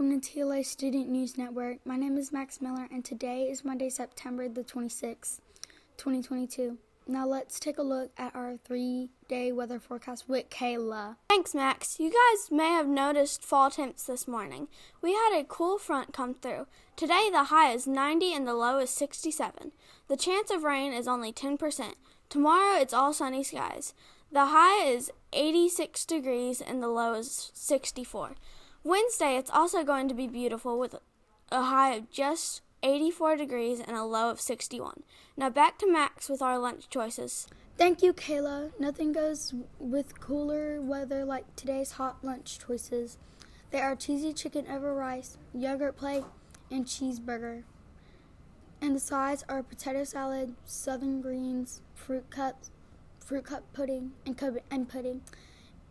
on TLA Student News Network. My name is Max Miller, and today is Monday, September the 26th, 2022. Now let's take a look at our three day weather forecast with Kayla. Thanks, Max. You guys may have noticed fall temps this morning. We had a cool front come through. Today, the high is 90 and the low is 67. The chance of rain is only 10%. Tomorrow, it's all sunny skies. The high is 86 degrees and the low is 64. Wednesday, it's also going to be beautiful with a high of just 84 degrees and a low of 61. Now back to Max with our lunch choices. Thank you, Kayla. Nothing goes with cooler weather like today's hot lunch choices. They are cheesy chicken over rice, yogurt plate, and cheeseburger. And the sides are potato salad, southern greens, fruit cups, fruit cup pudding, and, and pudding.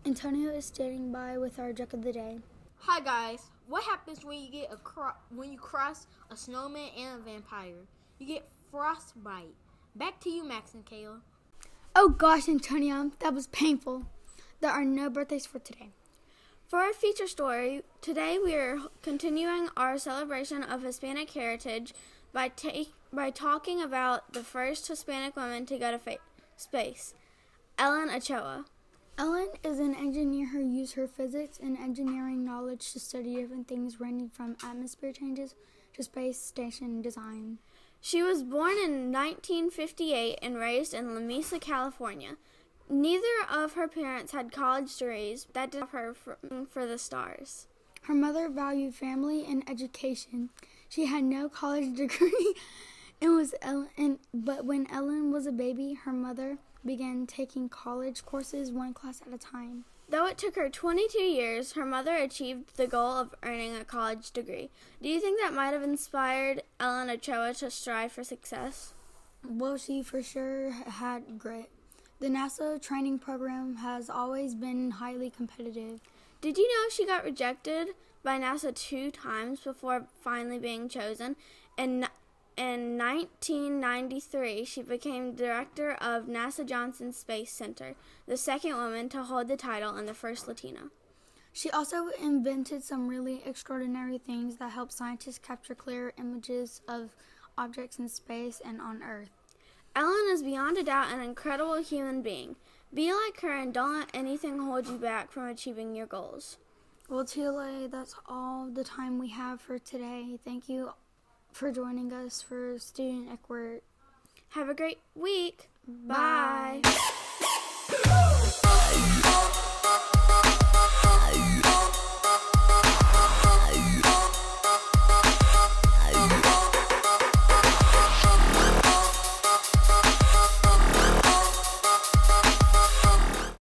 Antonio is standing by with our joke of the day. Hi guys. What happens when you get a cro- when you cross a snowman and a vampire? You get frostbite. Back to you, Max and Kayla. Oh gosh, Antonio, that was painful. There are no birthdays for today. For our feature story, today we are continuing our celebration of Hispanic heritage by ta- by talking about the first Hispanic woman to go to fa- space, Ellen Ochoa. Ellen is an engineer who used her physics and engineering knowledge to study different things ranging from atmosphere changes to space station design. She was born in 1958 and raised in La Mesa, California. Neither of her parents had college degrees that did her for, for the stars. Her mother valued family and education. She had no college degree. It was Ellen, but when Ellen was a baby, her mother began taking college courses one class at a time. Though it took her 22 years, her mother achieved the goal of earning a college degree. Do you think that might have inspired Ellen Ochoa to strive for success? Well, she for sure had grit. The NASA training program has always been highly competitive. Did you know she got rejected by NASA two times before finally being chosen? And in 1993, she became director of NASA Johnson Space Center, the second woman to hold the title and the first Latina. She also invented some really extraordinary things that help scientists capture clear images of objects in space and on Earth. Ellen is beyond a doubt an incredible human being. Be like her and don't let anything hold you back from achieving your goals. Well, TLA, that's all the time we have for today. Thank you for joining us for Student Equert. Have a great week. Bye. Bye.